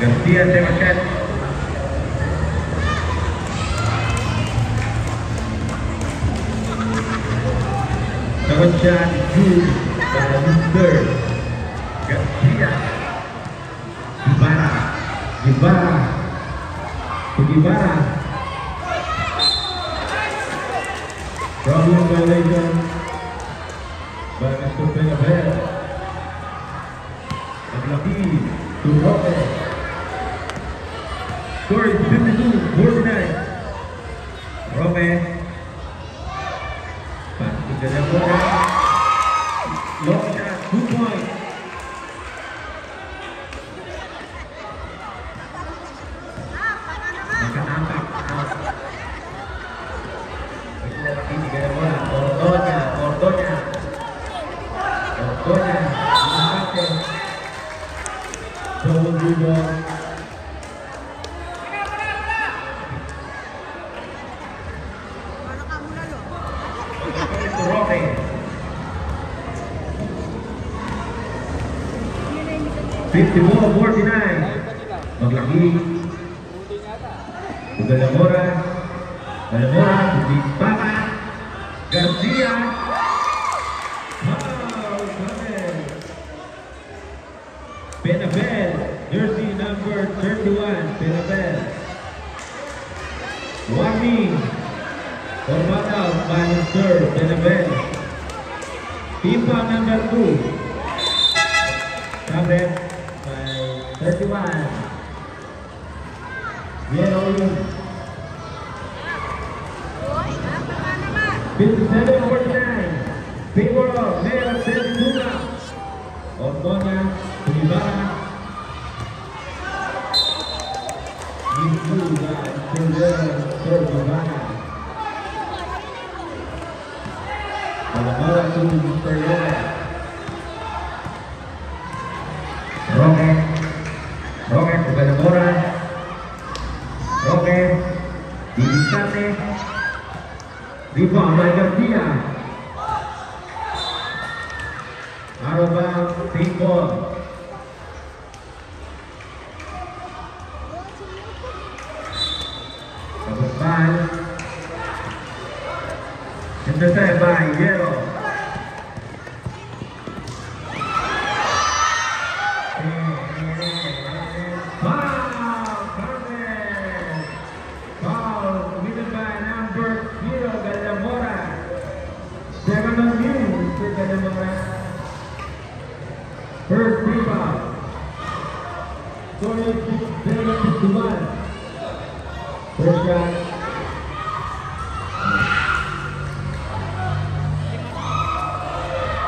Garcia Sebachet Sebachet Jules Balunder Garcia Gibara. Gibara. Gibara. From Malaysia. entendeu? Timuro, 49. Maglaki. Galamora. Galamora, Big Baka. Garcia. Benabel, jersey number 31, Benabel. Wami, Corbata, Manager, Benabel. FIFA number 2, Tabet 31. Yellow unit. 57 49. Favor of Mayor Sergio Ordonya, Double five. Intercepted by Yellow.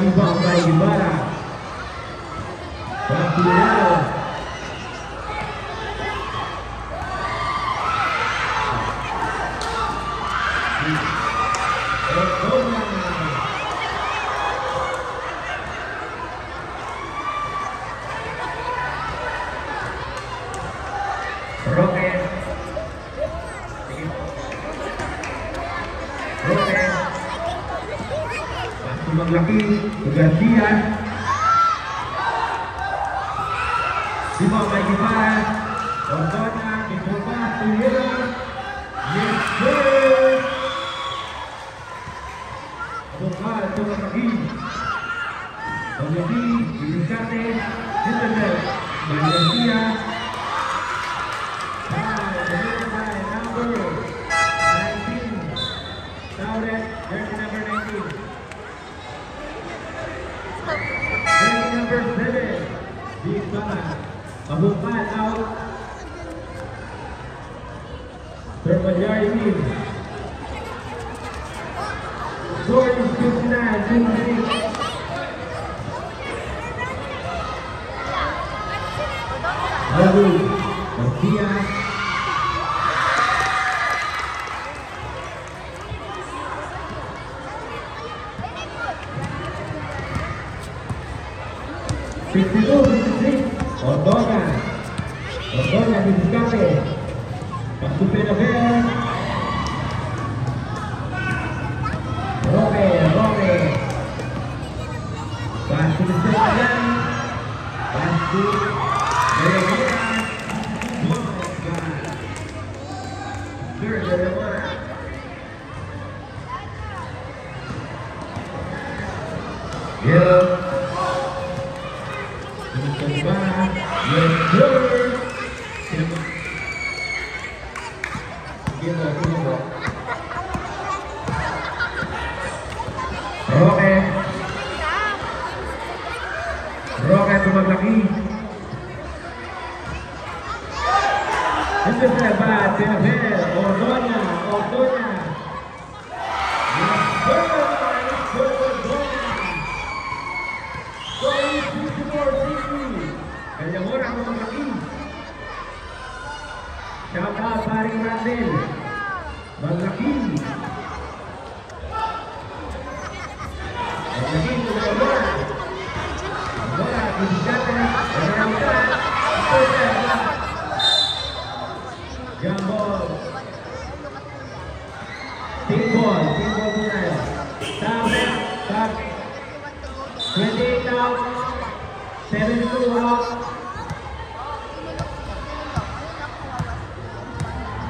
Salve Valtar Guimara. Tirar. sini bergantian Simak bagi para Tontonnya di rumah tuyul Yes sir itu lagi Menjadi di Jakarta Bergantian Рабаями. Jordan 59, Yeah.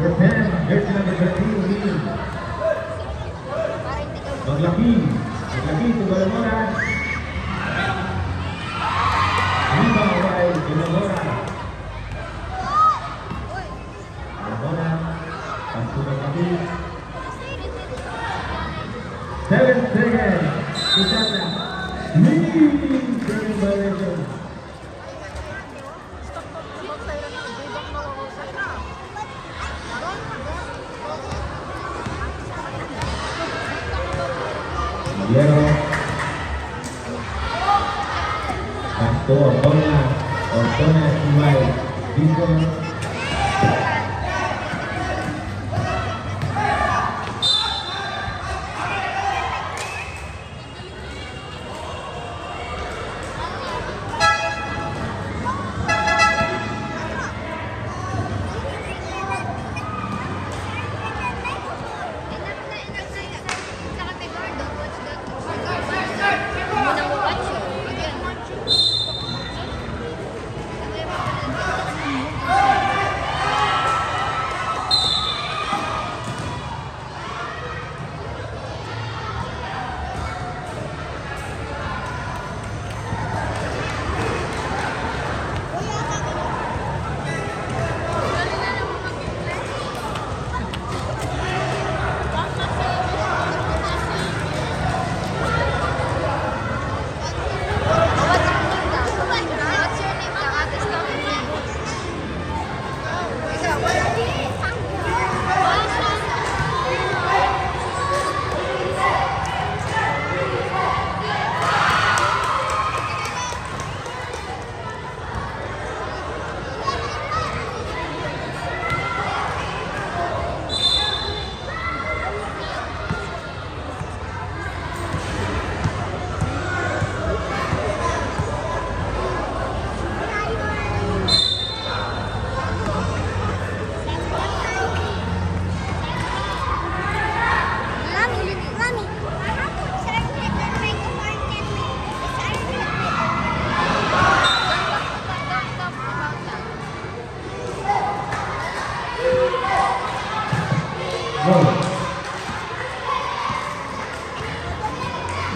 Defend, Hierro, Arturo Ortona, Ortona Esquimal, Pico,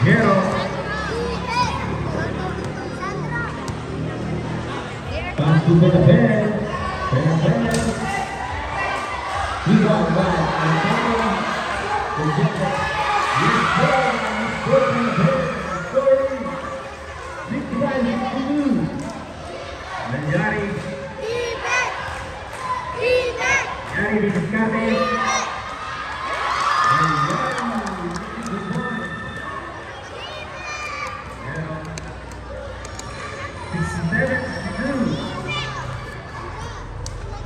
Quiero. Para Hispanic Jews.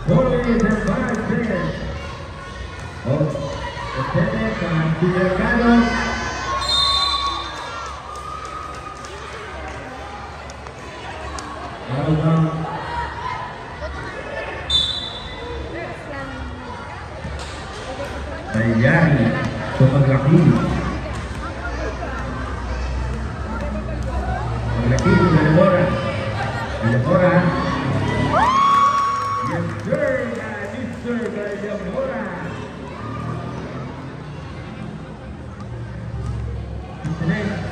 Holy is advised there of the Teneca Villaganos. Yes sir, ada orang. Next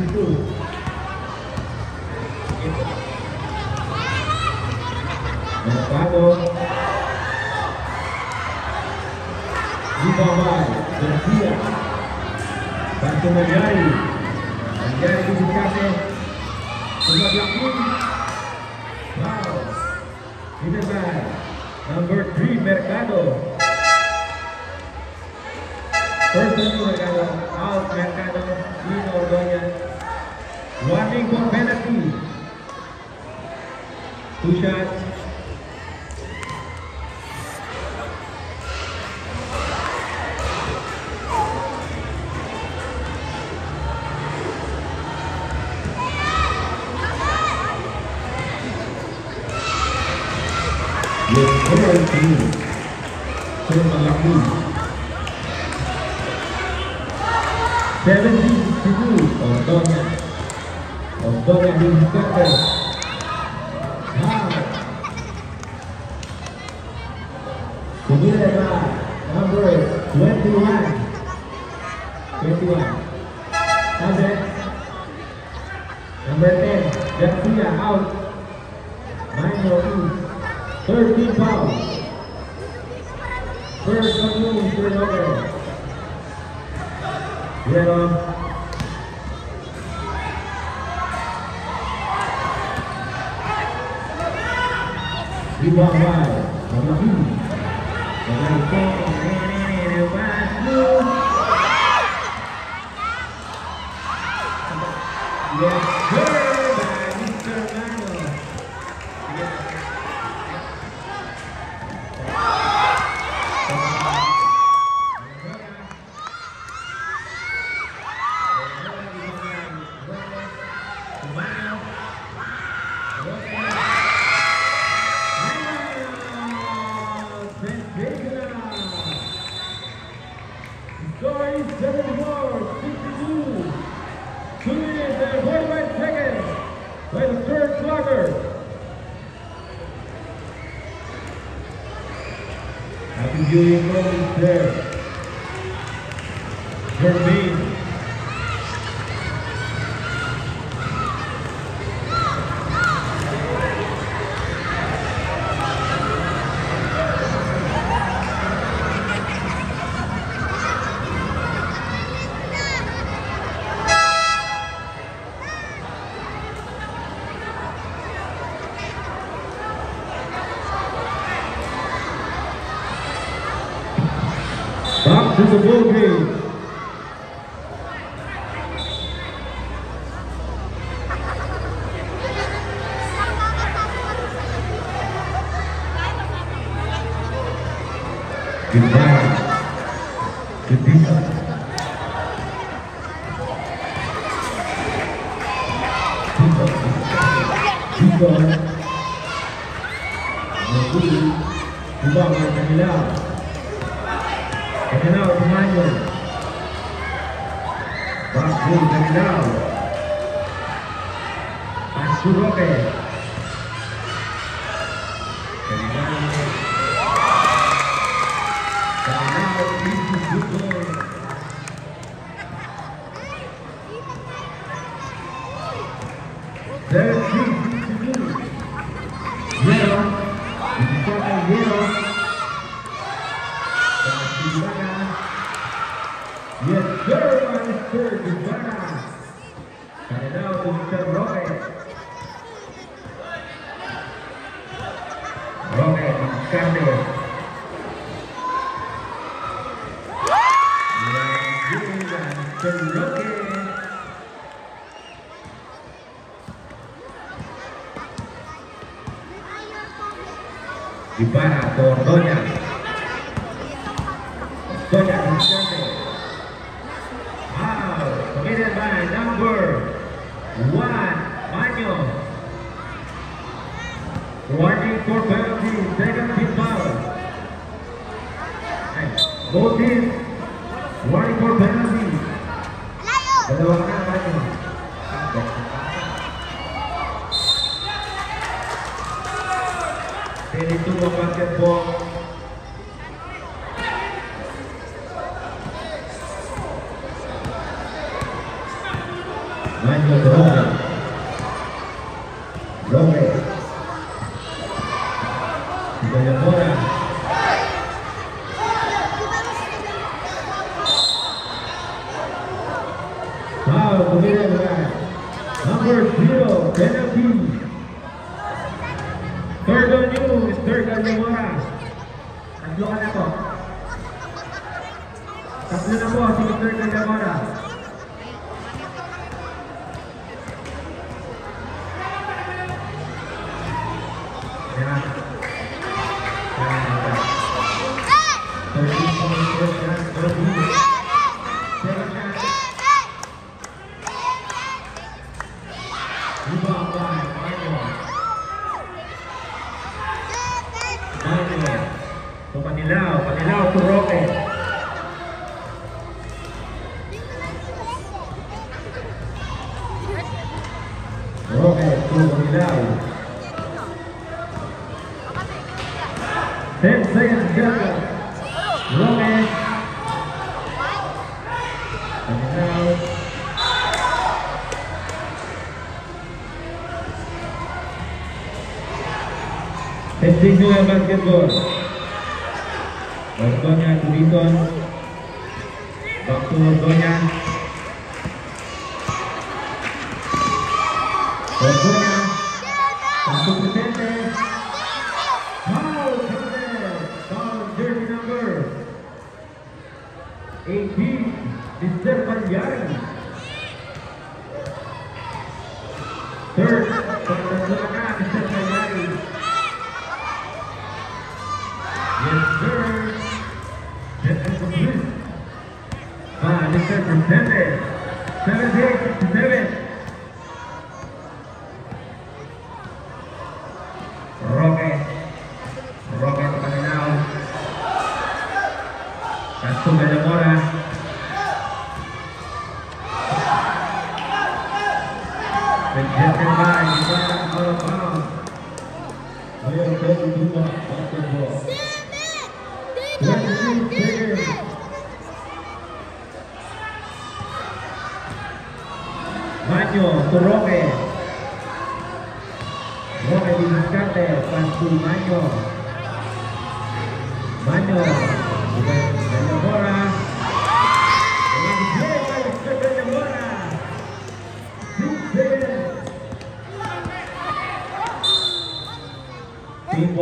Two shots. 21. 21. Sampai number 10. Garcia out. Minor two. 13 fouls. First on move, turnover. Yellow. Rebound by number two. Number four. Yes, sir, Vermeer. Goodbye. Goodbye. Goodbye. Goodbye. Goodbye. Terminal Semanyo Bakul Terminal Mas Roque 13 to Yes, sir, on third, good là một đôi nhạc đôi wow committed by number one Manuel. Warning for Maño Roque. Roque. Testing dua basketball. Waktunya Tuliton. Waktu waktunya. Waktunya. Mr. from Pivot. 7 Roque di Mascate, pas to Maño. Maño. Gallamora. Dengan play by Mr. Gallamora. Six seconds. Team